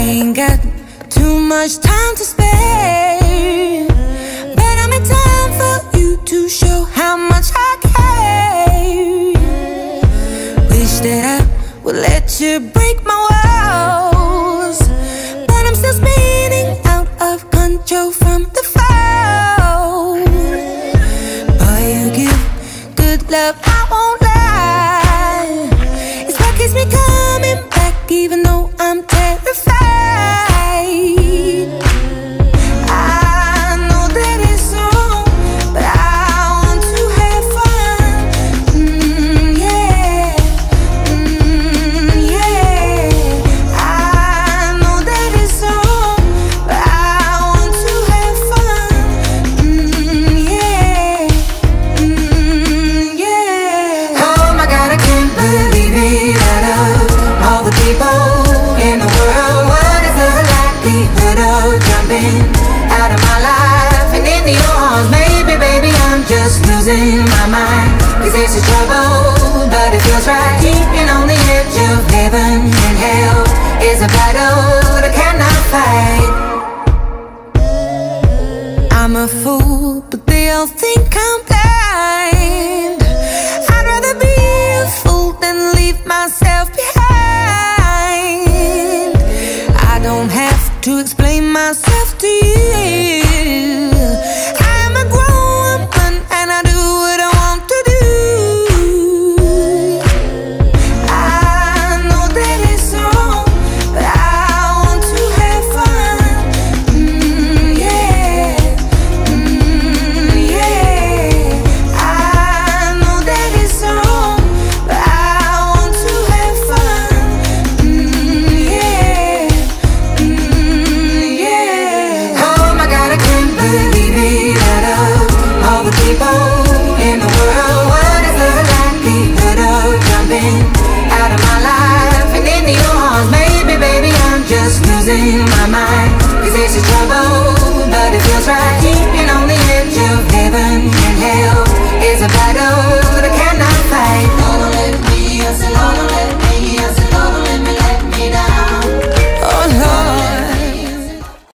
ain't got too much time to spare. But I'm in time for you to show how much I care. Wish that I would let you break my walls. But I'm still spinning out of control from the fall. Boy, you give good love, I won't jumping out of my life and into? Maybe, baby, I'm just losing my but it feels right. On the edge of heaven and hell is a battle that I cannot fight. I'm a fool, but they all think I'm blind. I'd rather be a fool than leave myself behind. I don't have to explain myself to you. losing my mind. Cause this is trouble, but it feels right. Keeping on the edge of heaven and hell.